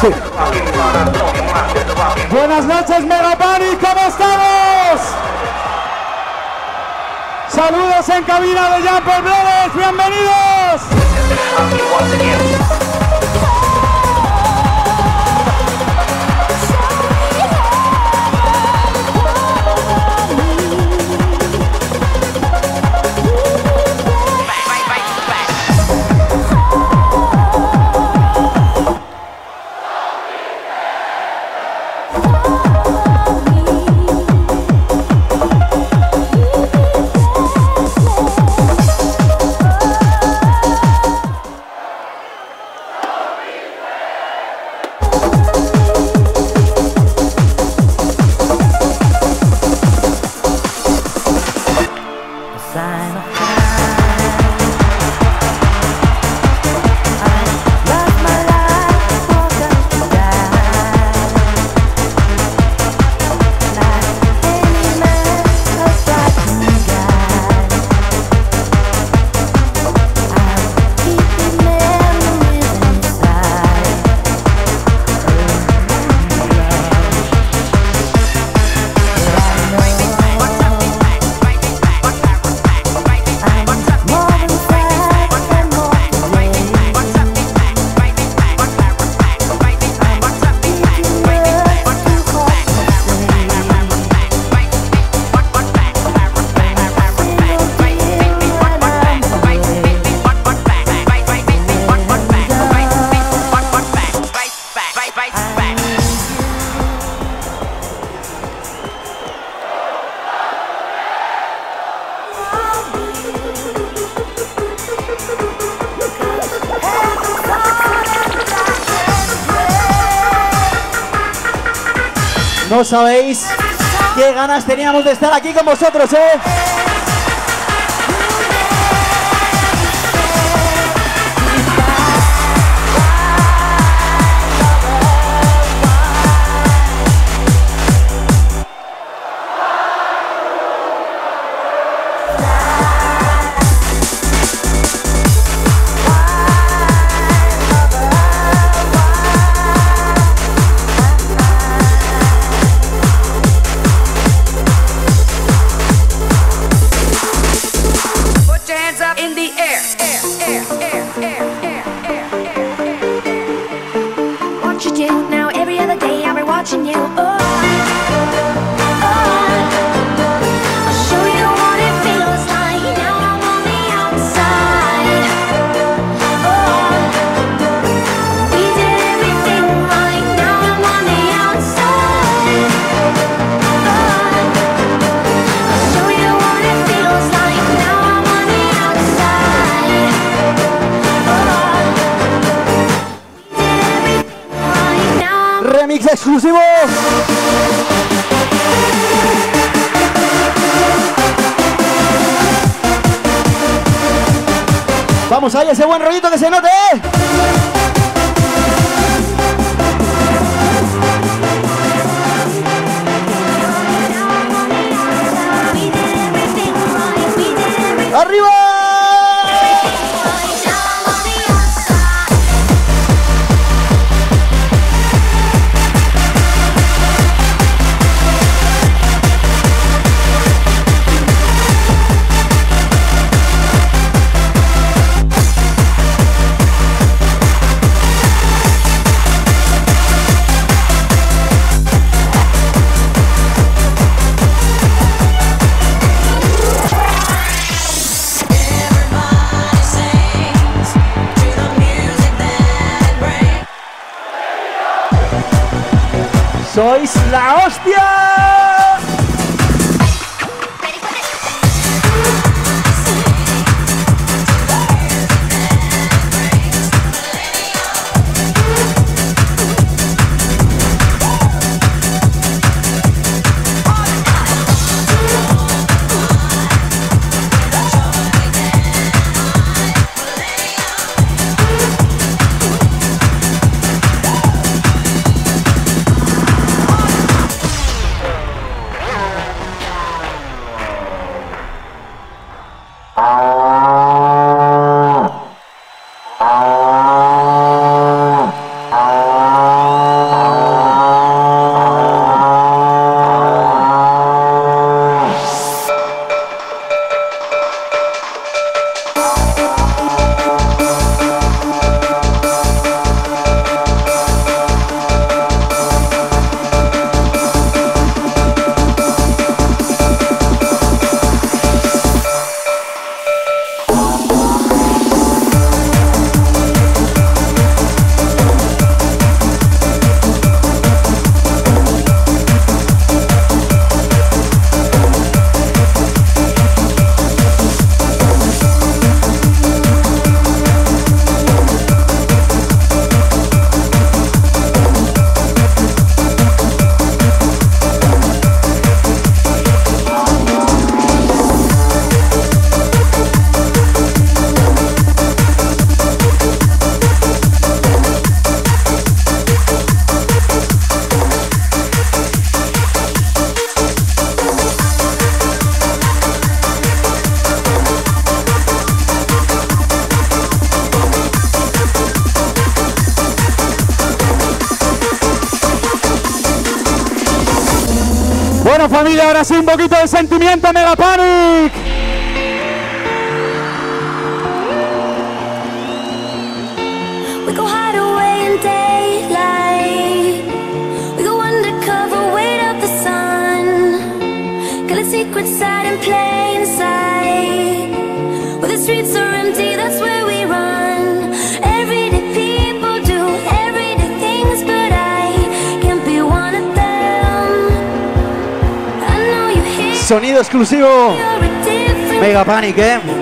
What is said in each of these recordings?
Buenas noches, Megapani, ¿cómo estamos? Saludos en cabina de Jumper Brothers, bienvenidos. Sabéis qué ganas teníamos de estar aquí con vosotros, ¿eh? you do. Now every other day I'll be watching you. Oh. exclusivos. Vamos ahí, ese buen rollito que se note. ¿eh? ¡Arriba! Bueno familia, ahora sí un poquito de sentimiento Mega Panic. Sonido exclusivo. Mega Panic, eh.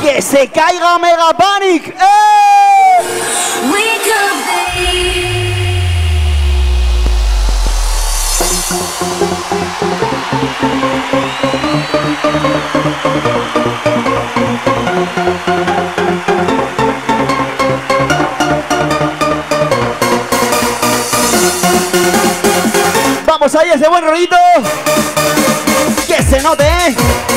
¡Que se caiga Mega Panic! ¡Eh! Vamos ahí ese buen rollito. Que se note, ¿eh?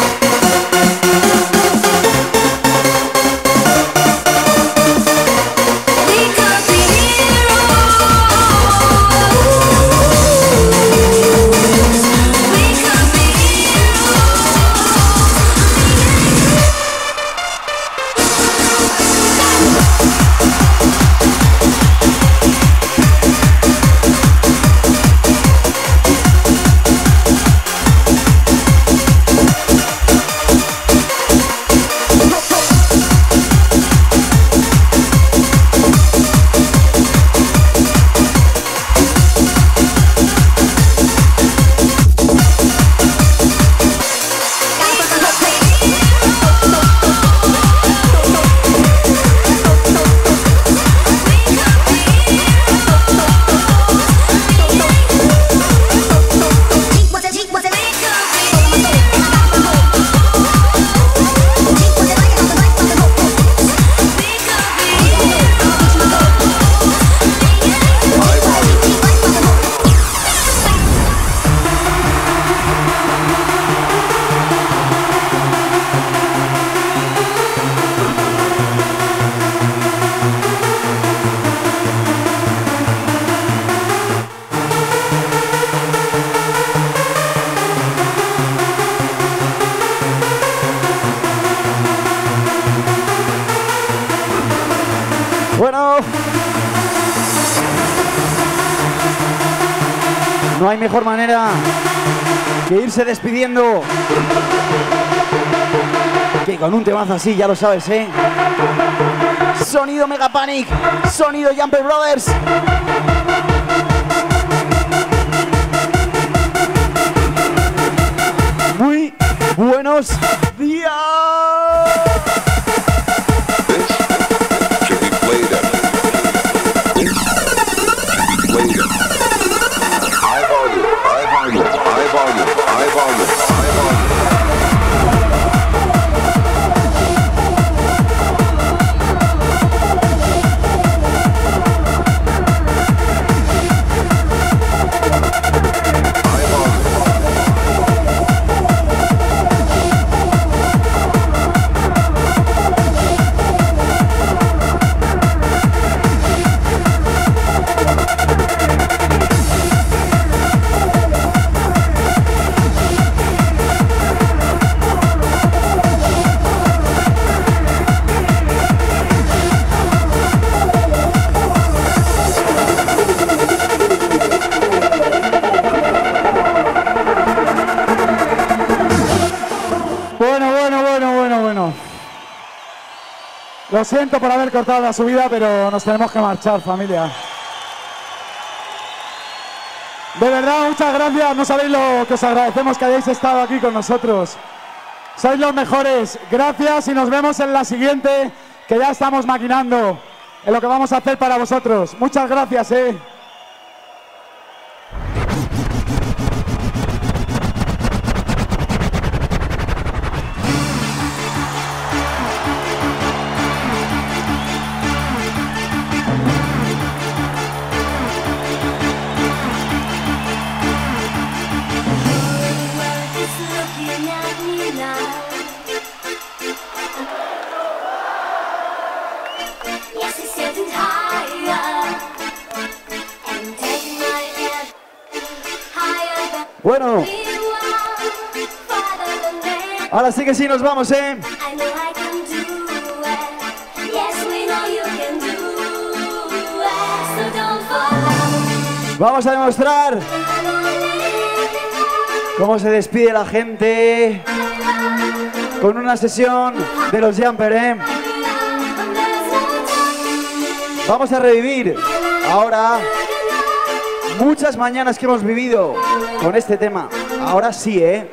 Hay mejor manera que irse despidiendo que con un temazo así, ya lo sabes, ¿eh? Sonido Mega Panic, sonido Jumper Brothers. Muy buenos días. Lo siento por haber cortado la subida, pero nos tenemos que marchar, familia. De verdad, muchas gracias. No sabéis lo que os agradecemos que hayáis estado aquí con nosotros. Sois los mejores. Gracias y nos vemos en la siguiente, que ya estamos maquinando en lo que vamos a hacer para vosotros. Muchas gracias, eh. Bueno, ahora sí que sí nos vamos, ¿eh? I know I cómo se despide la gente con una sesión de los Jumper, ¿eh? Vamos a revivir ahora muchas mañanas que hemos vivido con este tema. Ahora sí, ¿eh?